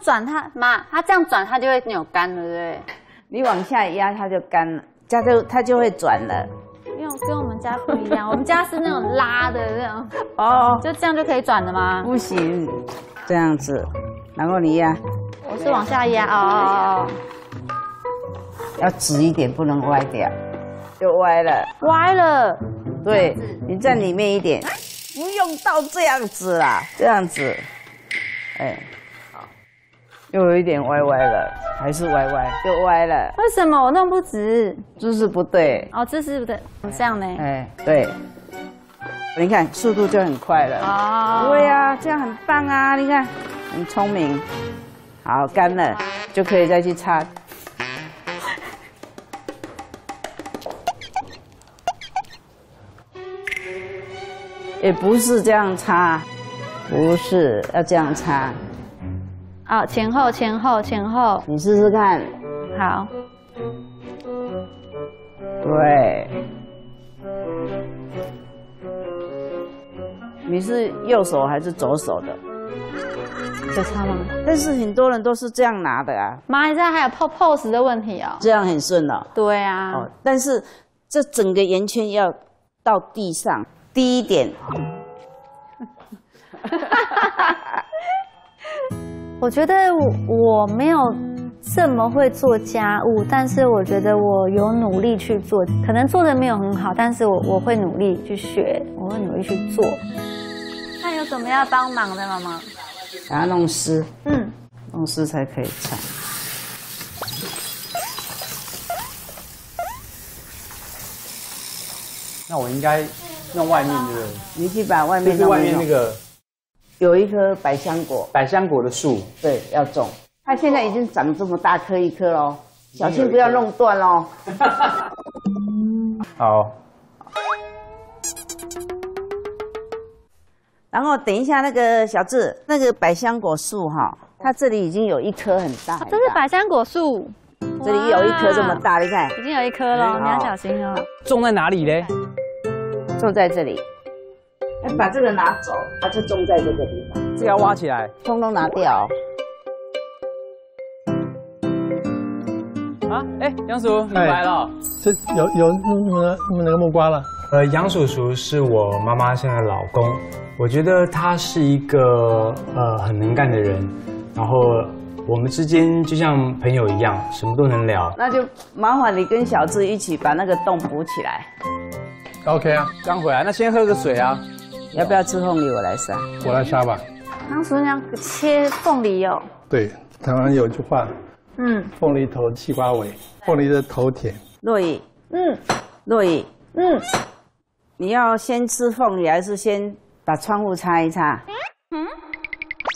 转它，妈，它这样转它就会扭干了，对不对？你往下压它就干了，它就它就会转了。因为跟我们家不一样，我们家是那种拉的这样，哦，就这样就可以转的吗？不行，这样子，然后你压，我是往下压哦哦哦要直一点，不能歪掉，就歪了。哦，歪了，对，你在里面一点，不用到这样子啦，这样子，哎，好，又有一点歪歪了，还是歪歪，又歪了，为什么我弄不直？姿势不对，哦，姿势不对，这样呢？哎，对，你看速度就很快了。哦，对呀、这样很棒啊！你看，很聪明。好，干了就可以再去擦。也不是这样擦，不是要这样擦。哦，前后前后前后，你试试看，好，对。你是右手还是左手的？有差吗？但是很多人都是这样拿的啊，妈，你这还有 pose pose 的问题哦。这样很顺哦。对啊，哦，但是这整个圆圈要到地上低一点。我觉得我我没有这么会做家务，但是我觉得我有努力去做，可能做的没有很好，但是我我会努力去学，我会努力去做。那有什么要帮忙的，妈妈？把它弄湿，嗯，弄湿才可以擦。那我应该弄外面对不对？你去把外就是外面弄一弄面那个有一棵百香果，百香果的树，对，要种。它现在已经长这么大棵一棵喽，小心不要弄断喽。好，然后等一下那个小智，那个百香果树哈，它这里已经有一棵很大，这是百香果树，这里有一棵这么大，你看，已经有一棵了，你要小心哦。种在哪里嘞？种在这里。哎把这个拿走，它就种在这个地方，这个要挖起来。通通拿掉。啊，哎，杨叔，你来了。这有有那么那么那个木瓜了。呃，杨叔叔是我妈妈现在的老公，我觉得他是一个呃很能干的人，然后我们之间就像朋友一样，什么都能聊。那就麻烦你跟小智一起把那个洞补起来。OK 啊，刚回来，那先喝个水啊。要不要吃凤梨？我来杀。我来杀吧。当时那样切凤梨哦，对，台湾有句话，嗯凤梨头，西瓜尾。凤梨的头甜，洛伊，嗯洛伊，嗯，你要先吃凤梨，还是先把窗户擦一擦？嗯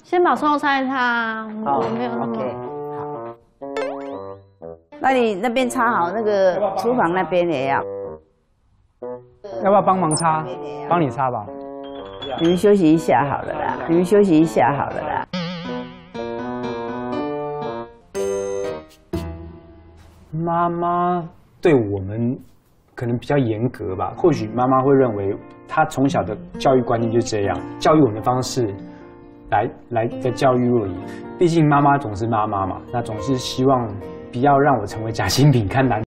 先把窗户擦一擦，我没有那么。OK，好。那你那边擦好，那个厨房那边也要。要不要帮忙擦？帮你擦吧。你们休息一下好了啦，你们休息一下好了啦。妈妈对我们可能比较严格吧，或许妈妈会认为她从小的教育观念就这样，教育我们的方式来来在教育若仪。毕竟妈妈总是妈妈嘛，那总是希望不要让我成为假新饼看难。